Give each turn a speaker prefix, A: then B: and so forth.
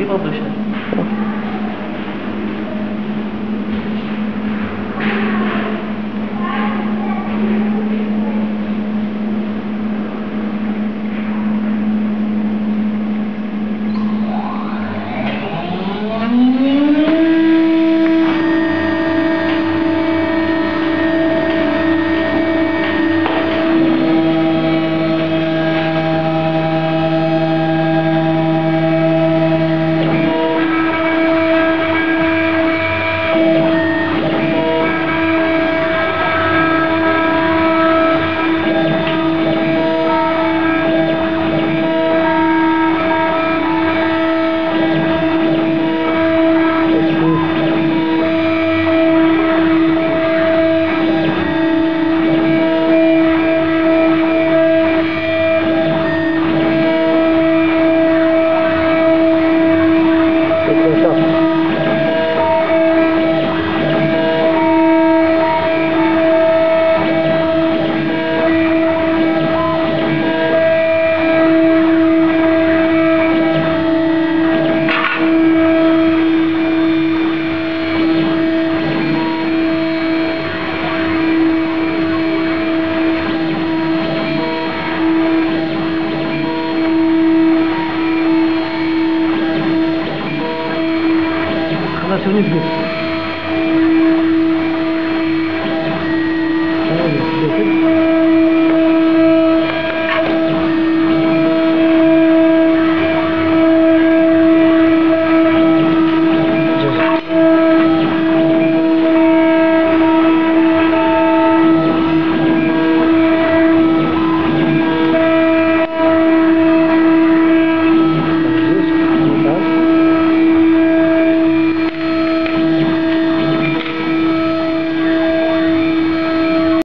A: Viva a bruxa!
B: 場所に出てくる。